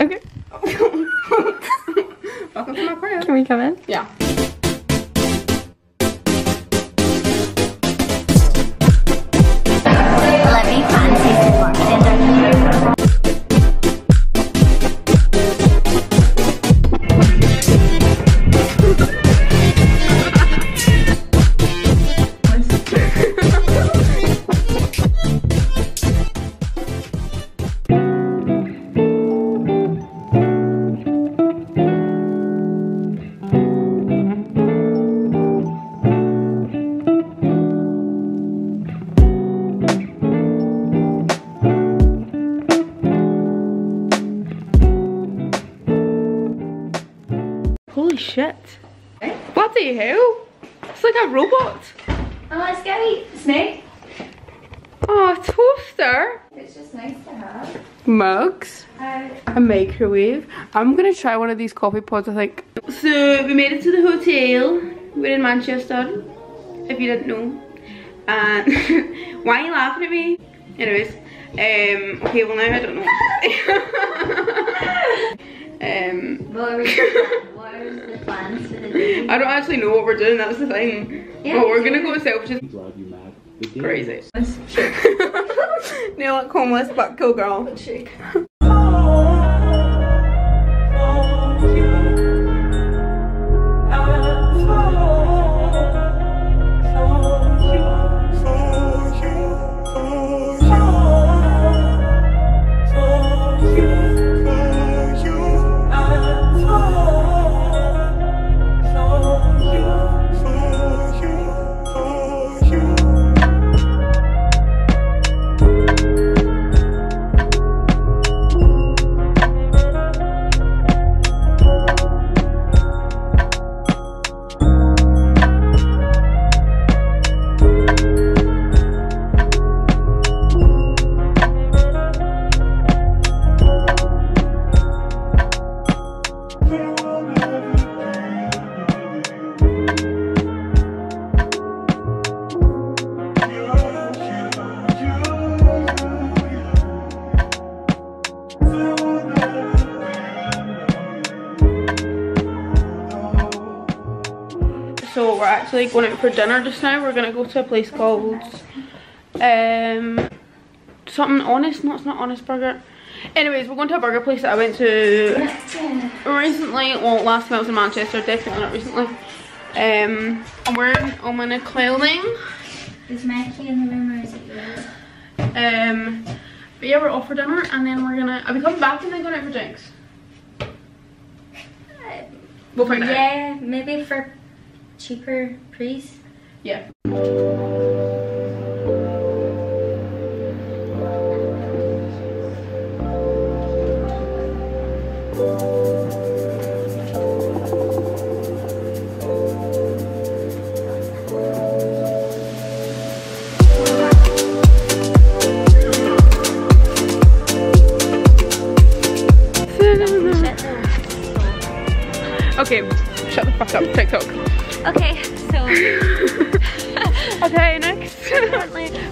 Okay. Welcome to my crib. Can we come in? Yeah. Holy shit. Bloody hell. It's like a robot. Oh, it's Gabby. Snake. Oh, a toaster. It's just nice to have. Mugs. Uh, A microwave. I'm gonna try one of these coffee pods, I think. So we made it to the hotel. We're in Manchester, if you didn't know. And why are you laughing at me? Anyways, um, okay, well now I don't know. um, what are, we, what are the plans for the day? I don't actually know what we're doing. That's the thing. Yeah, but we're gonna go selfish. drive you mad. The day Crazy. Neil like homeless but cool girl. Actually going out for dinner just now. We're gonna go to a place called um something honest. No, it's not honest burger. Anyways, we're going to a burger place that I went to recently. Well, last time I was in Manchester, definitely not recently. Um, I'm wearing all my clothing. Is Mackie in the room or is it yours? Um, but yeah, we're off for dinner and then we're gonna. Are we coming back and then going out for drinks? We'll find out. Yeah, maybe for cheaper price. Yeah. Okay, shut the fuck up, TikTok. Okay, so Okay, next.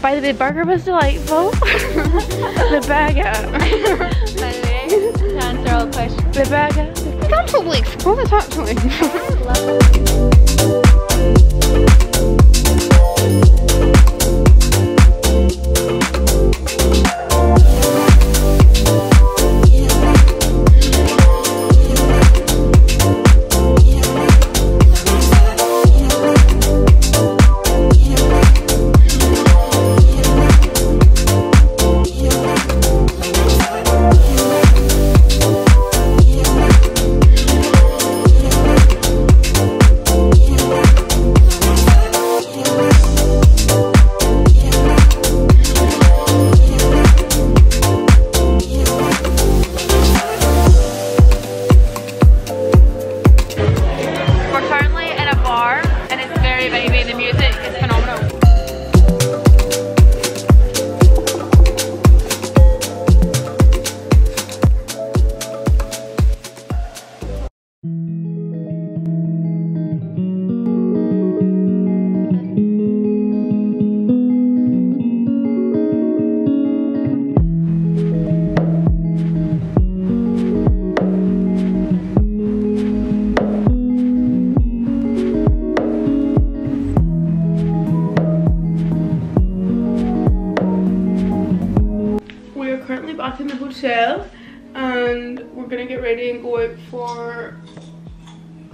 By the way, burger was delightful. the baguette. by the way, to answer all questions. The baguette. It's absolutely exquisite, actually. Yeah.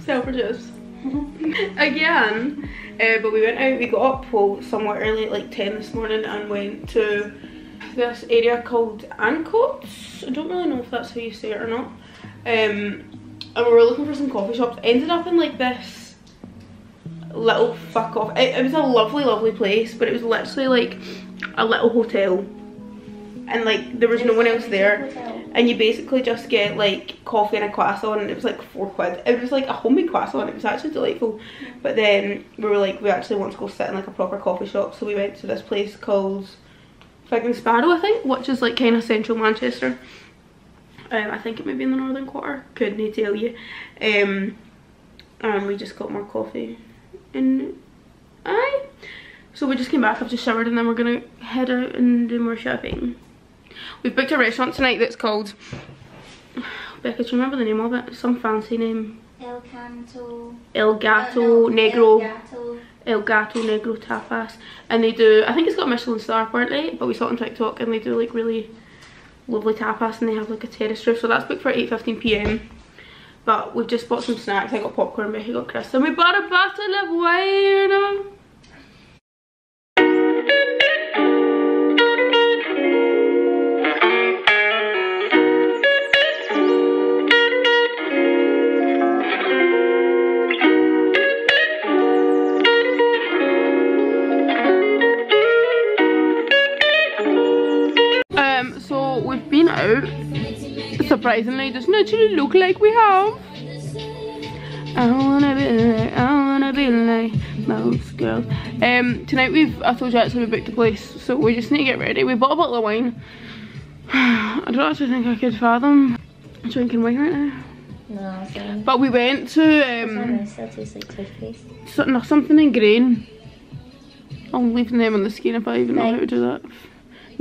Selfridges again. Uh, but we went out, we got up well, somewhat early at like 10 this morning and went to this area called Ancoats. I don't really know if that's how you say it or not. Um, and we were looking for some coffee shops. Ended up in like this little fuck off. It, it was a lovely, lovely place, but it was literally like a little hotel. And like there was no one else there and you basically just get like coffee and a croissant and it was like four quid. It was like a homemade croissant. It was actually delightful. But then we were like we actually want to go sit in like a proper coffee shop. So we went to this place called Fig and Sparrow I think which is like kind of central Manchester. Um, I think it may be in the northern quarter. Couldn't tell you. Um, and we just got more coffee and I so we just came back I've just showered and then we're gonna head out and do more shopping We've booked a restaurant tonight that's called... Becca, do you remember the name of it? Some fancy name. El Canto. El Gato uh, no, Negro. El Gato. El Gato Negro Tapas. And they do, I think it's got a Michelin star apparently, but we saw it on TikTok and they do like really lovely tapas and they have like a terrace roof. So that's booked for 8.15pm. But we've just bought some snacks. I got popcorn, Becky got crisps. And we bought a bottle of wine. Surprisingly, doesn't actually look like we have. I wanna be like, I wanna be like most girls. Um, tonight we've, I told you actually we booked the place, so we just need to get ready. We bought a bottle of wine. I don't actually think I could fathom drinking wine right now. No, sorry. But we went to, um, It still tastes like so, no, something in green. I'm leaving them on the skin if I even know how to do that.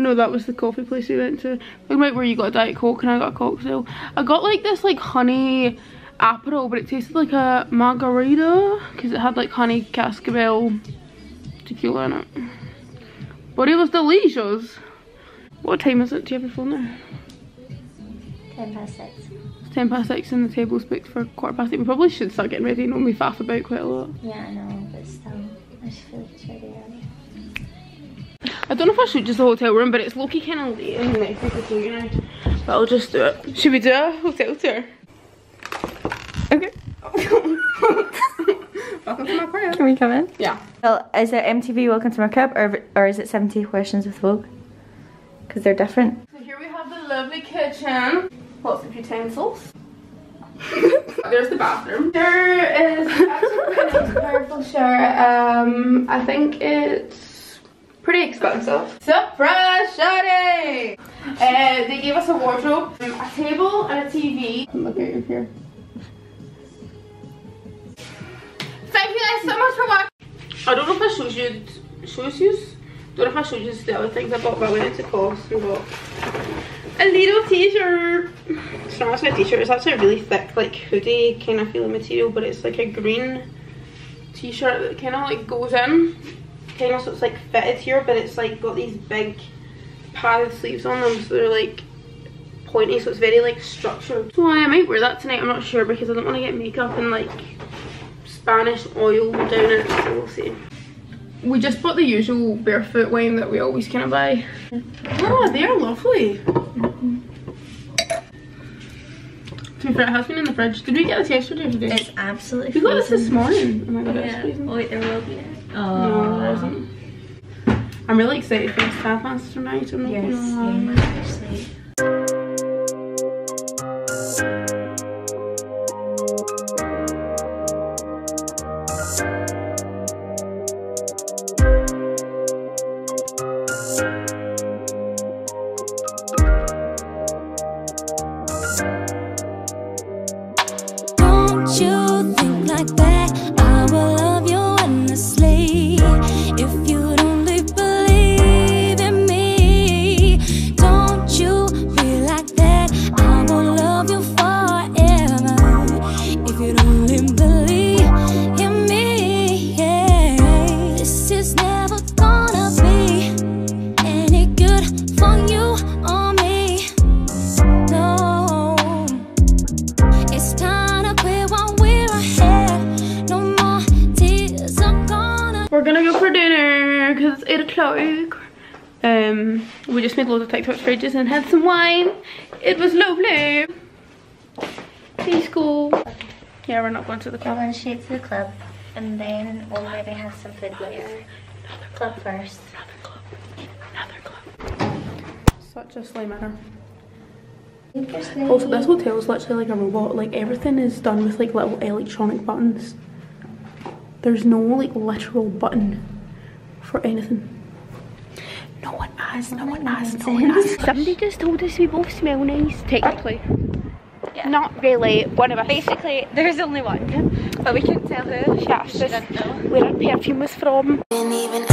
No, that was the coffee place we went to. Talking about where you got a Diet Coke and I got a cocktail. I got like this like honey Aperol, but it tasted like a margarita because it had like honey cascabel tequila in it. But it was delicious. What time is it? Do you have your phone there? Ten past six. It's 10 past 6 and the table's booked for quarter past 8. We probably should start getting ready. Know, we faff about quite a lot. Yeah, I know, but still, I just feel like it's ready. I don't know if I should just the hotel room, but it's low-key kind of late in the night for the you know. But I'll just do it. Should we do a hotel tour? Okay. Welcome to my crib. Can we come in? Yeah. Well, is it MTV Welcome to My Crib or, or is it 70 Questions with Vogue? Because they're different. So here we have the lovely kitchen. Lots of utensils. There's the bathroom. There is actually a powerful shower. Um, I think it's pretty expensive. Surprise, Shadi! Uh, they gave us a wardrobe, a table, and a TV. Look at your here. Thank you guys so much for watching. I don't know if I showed you, shows you. Don't know if I showed you the other things I bought, but I went into COS and bought a little t-shirt. It's not actually a t-shirt, it's actually a really thick, like hoodie kind of feeling material, but it's like a green t-shirt that kind of like goes in. Kind of so it's like fitted here, but it's like got these big padded sleeves on them, so they're like pointy, so it's very like structured. So I might wear that tonight, I'm not sure because I don't want to get makeup and like Spanish oil down it, so we'll see. We just bought the usual barefoot wine that we always kind of buy. Oh, they are lovely. To be fair, it has been in the fridge. Did we get this yesterday or today? It's absolutely we got this this morning. Oh my god, it's freezing. Oh, wait, there will be. Isn't. I'm really excited for this Tapas tonight. I'm Yes, gonna vlog. Um, we just made loads of TikToks for ages and had some wine. It was lovely. Please go. Yeah, we're not going to the club. We're going straight to the club and then we'll maybe have some food later. Club first. Another club. Another club. Such a slay matter. Also, this hotel is literally like a robot. Like everything is done with like little electronic buttons. There's no like literal button for anything. No asked. No one asked. No one asked. Somebody just told us we both smell nice. Technically, Yeah. not really. One of us. Basically, there's only one, but we couldn't tell who. Yes, She didn't know. where our perfume was from. Didn't even